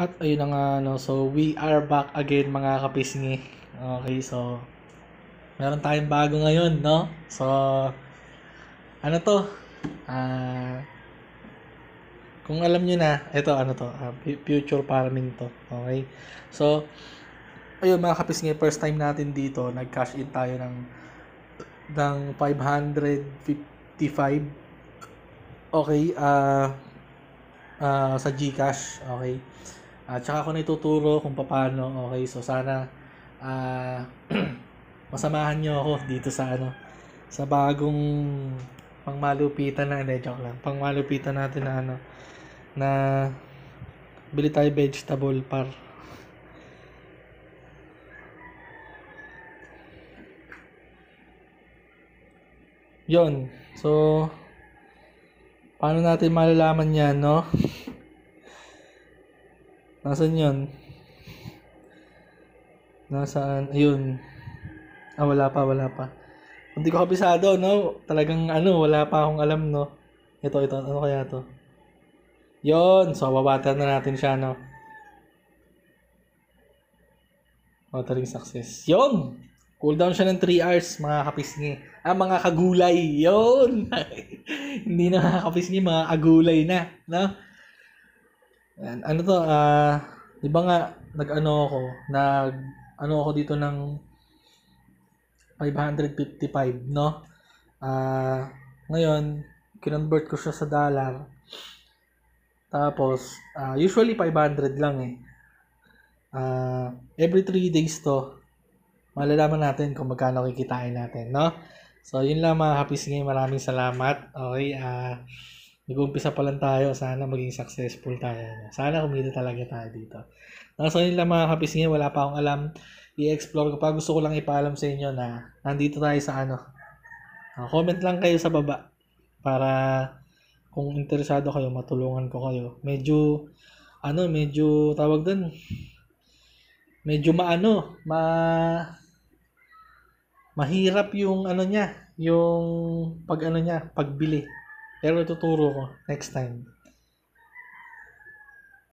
At ayun na nga, no, so we are back again mga kapisngi. Okay, so meron tayong bago ngayon, no? So, ano to? Ah, kung alam nyo na, ito ano to, fu- future farming to. Okay? So, ayun mga kapisngi, first time natin dito, nag-cash in tayo ng ng 555 Okay, ah ah, sa GCash, okay. At saka ako na ituturo kung paano, okay. So sana ah masamahan niyo ako dito sa ano sa bagong pangmalupitan na, hindi, joke lang. Pangmalupitan natin na ano na bili tayo vegetable par. Yon. So, paano natin malalaman yan, no? Nasaan yun? Nasaan? Ayun. Ah, wala pa, wala pa. Hindi ko kabisado, no? Talagang ano, wala pa akong alam, no? Ito, ito. Ano kaya to? Yon. So, babata na natin siya, no? Watering success. Yon! Cooldown siya ng 3 hours, mga kapisngi. Ah, mga kagulay. Yon! Hindi na mga kapisngi, mga agulay na, no? Yan. Ano to, ah, di ba nga, nag-ano ako, nag, ano ako dito ng 555, no? Ah, ngayon, kinonvert ko siya sa dollar. Tapos, ah, usually 500 lang eh. Ah, every 3 days to, malalaman natin kung magkano kikitain natin, no? So, yun lang mga kapisngi. Maraming salamat. Okay, ah, nag-umpisa pa lang tayo. Sana maging successful tayo. Sana kumita talaga tayo dito. No, so, yun lang mga kapisngi. Wala pa akong alam. I-explore ko pa. Gusto ko lang ipaalam sa inyo na nandito tayo sa ano. Ah, comment lang kayo sa baba para kung interesado kayo, matulungan ko kayo. Medyo, ano, medyo tawag dun, medyo maano, ma mahirap yung ano niya, yung pag ano niya, pagbili. Pero tuturo ko next time.